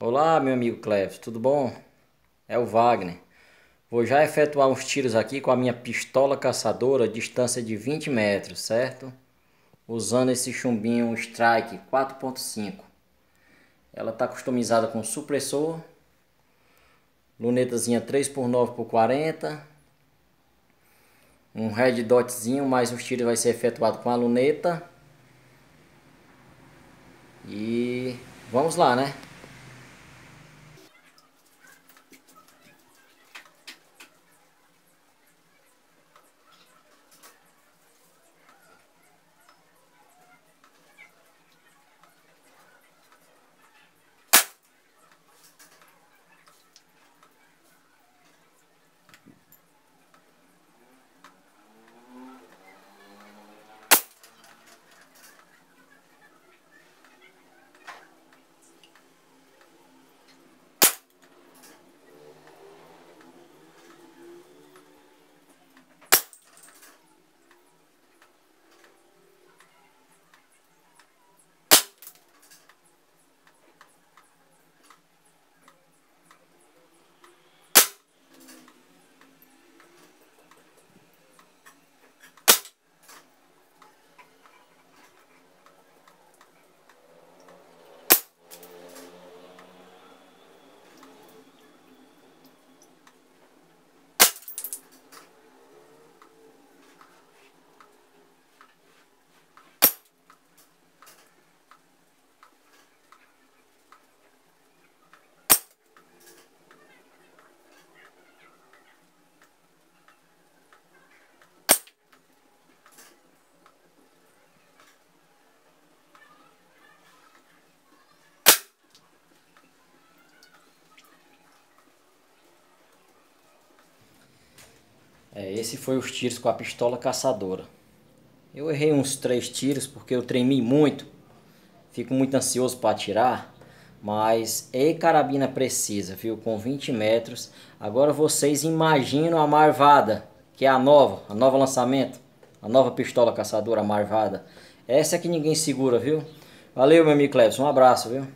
Olá, meu amigo Cleves, tudo bom? É o Wagner. Vou já efetuar uns tiros aqui com a minha pistola caçadora, distância de 20 metros, certo? Usando esse chumbinho Strike 4.5. Ela está customizada com supressor, lunetazinha 3x9x40, um red dotzinho, mas os tiros vai ser efetuado com a luneta. E vamos lá, né? É, esse foi os tiros com a pistola caçadora. Eu errei uns três tiros porque eu tremi muito. Fico muito ansioso para atirar. Mas é carabina precisa, viu? Com 20 metros. Agora vocês imaginam a Marvada, que é a nova, a nova lançamento. A nova pistola caçadora, a Marvada. Essa é que ninguém segura, viu? Valeu, meu amigo Cleves. Um abraço, viu?